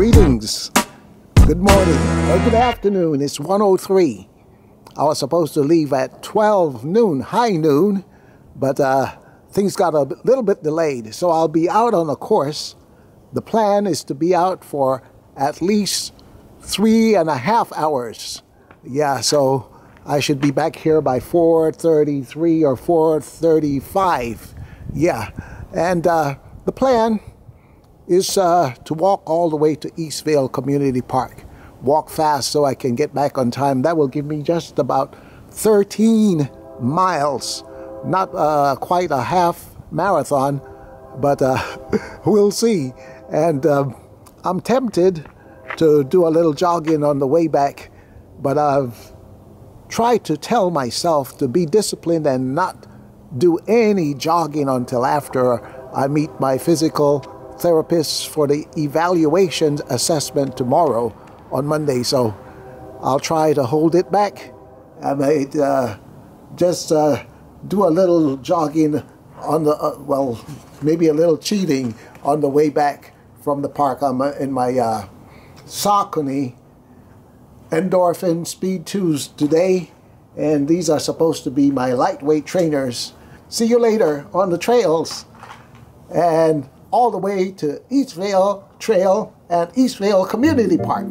Good morning, or good afternoon. It's 103. I was supposed to leave at 12 noon, high noon, but uh, things got a little bit delayed. So I'll be out on a course. The plan is to be out for at least three and a half hours. Yeah, so I should be back here by 4.33 or 4.35. Yeah, and uh, the plan is uh, to walk all the way to Eastvale Community Park. Walk fast so I can get back on time. That will give me just about 13 miles. Not uh, quite a half marathon, but uh, we'll see. And um, I'm tempted to do a little jogging on the way back, but I've tried to tell myself to be disciplined and not do any jogging until after I meet my physical therapists for the evaluation assessment tomorrow on Monday. So I'll try to hold it back. I might uh, just uh, do a little jogging on the, uh, well, maybe a little cheating on the way back from the park. I'm in my uh, Saucony Endorphin Speed 2s today, and these are supposed to be my lightweight trainers. See you later on the trails. And all the way to Eastvale Trail and Eastvale Community Park.